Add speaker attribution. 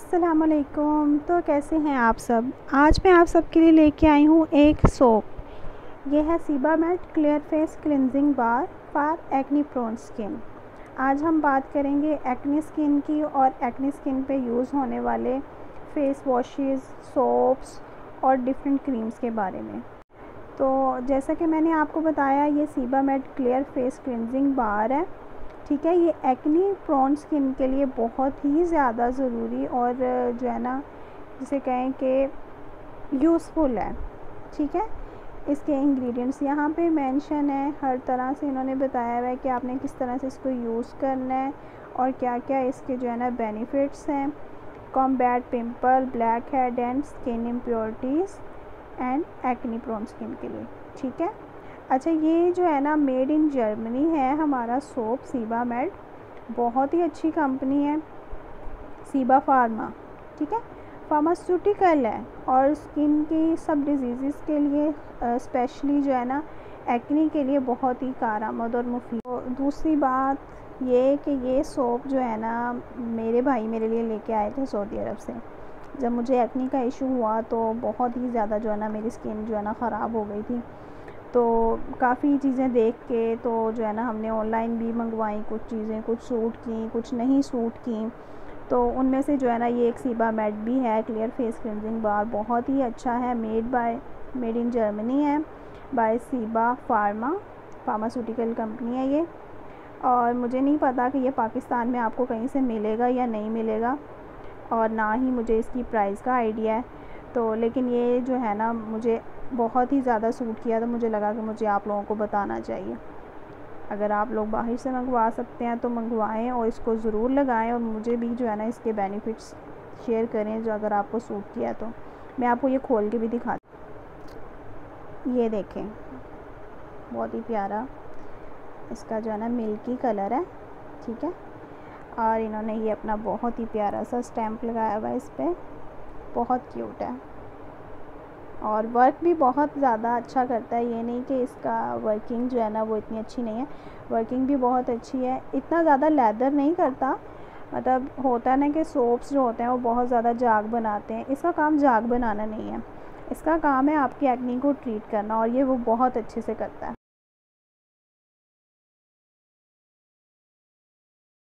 Speaker 1: असलकुम तो कैसे हैं आप सब? आज मैं आप सबके लिए लेके आई हूँ एक सोप ये है Sebamed clear face cleansing bar for acne prone skin आज हम बात करेंगे एक्नी स्किन की और एक्नी स्किन पे यूज़ होने वाले फेस वॉशेस सोप्स और डिफरेंट क्रीम्स के बारे में। तो जैसा कि मैंने आपको बताया, ये Sebamed clear face cleansing bar है। ठीक है, ये एक्नी प्रॉन स्किन के लिए बहुत ही ज़्यादा ज़रूरी और जो है ना, जिसे कहें कि यूज़फुल है, ठीक है? इसके इंग्रेडिएंट्स यहाँ पे मेंशन है, हर तरह से इन्होंने बताया हुआ है कि आपने किस तरह से इसको यूज़ करना है और क्या क्या इसके जो है ना बेनिफिट्स हैं। Combat pimple black head and skin impurities and acne prone skin के लिए, ठीक है? अच्छा ये जो है ना, मेड इन जर्मनी है हमारा सोप, सीबा मेड बहुत ही अच्छी कंपनी है, सीबा फार्मा, ठीक है? फार्मास्यूटिकल है और स्किन की सब डिज़ीज़ के लिए स्पेशली जो है ना, एक्नी के लिए बहुत ही कारआमद और मुफीद। दूसरी बात ये कि ये सोप जो है ना, मेरे भाई मेरे लिए लेके आए थे सऊदी अरब से। जब मुझे एक्नी का इशू हुआ तो बहुत ही ज़्यादा जो है ना, मेरी स्किन जो है ना, ख़राब हो गई थी। तो काफ़ी चीज़ें देख के तो जो है ना, हमने ऑनलाइन भी मंगवाई, कुछ चीज़ें, कुछ सूट की, कुछ नहीं सूट की। तो उनमें से जो है ना, ये एक सीबा मेट भी है क्लियर फेस क्लिनजिंग बार बहुत ही अच्छा है। Made by made in Germany है by Seba pharma pharmaceutical company है ये। और मुझे नहीं पता कि ये पाकिस्तान में आपको कहीं से मिलेगा या नहीं मिलेगा, और ना ही मुझे इसकी प्राइस का आइडिया है। तो लेकिन ये जो है ना, मुझे बहुत ही ज़्यादा सूट किया तो मुझे लगा कि मुझे आप लोगों को बताना चाहिए। अगर आप लोग बाहर से मंगवा सकते हैं तो मंगवाएँ और इसको ज़रूर लगाएँ और मुझे भी जो है ना इसके बेनिफिट्स शेयर करें जो अगर आपको सूट किया तो। मैं आपको ये खोल के भी दिखा ये देखें। बहुत ही प्यारा। इसका जो है ना मिल्की कलर है, ठीक है? और इन्होंने ये अपना बहुत ही प्यारा सा स्टैम्प लगाया हुआ है इस पर बहुत क्यूट है। और वर्क भी बहुत ज़्यादा अच्छा करता है। ये नहीं कि इसका वर्किंग जो है ना वो इतनी अच्छी नहीं है। वर्किंग भी बहुत अच्छी है। इतना ज़्यादा लेदर नहीं करता। मतलब होता है ना कि सोप्स जो होते हैं वो बहुत ज़्यादा जाग बनाते हैं। इसका काम जाग बनाना नहीं है। इसका काम है आपकी एक्नी को ट्रीट करना और ये वो बहुत अच्छे से करता है।